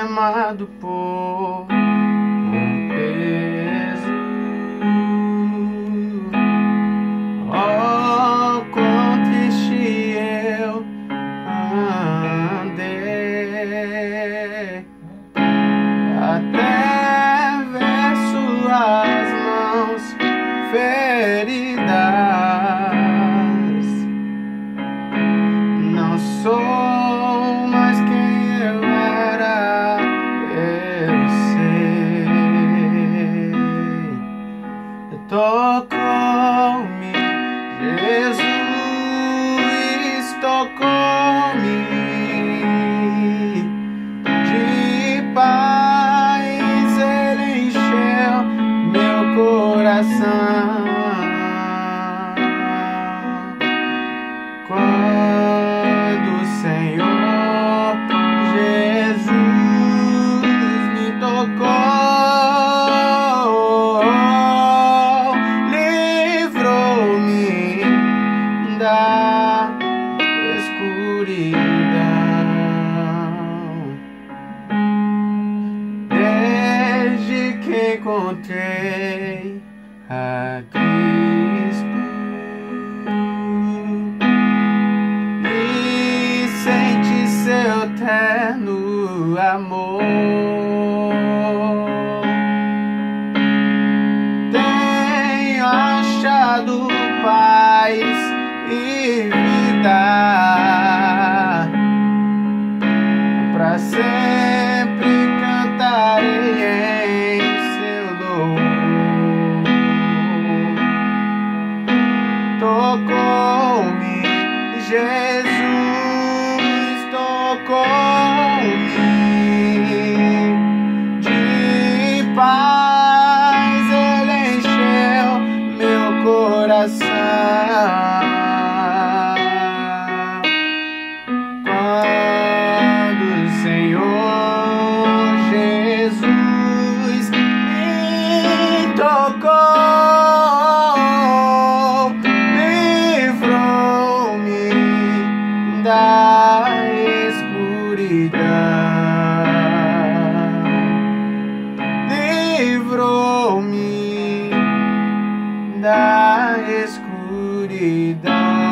tomado por um peso. Oh, quão triste eu andei até ver suas mãos feridas. Não sou Tocou-me, Jesus tocou-me da escuridão. Desde que encontrei a Cristo e senti seu terno amor. Tenho Tocou-me, Jesus da escuridão, livrou-me da escuridão.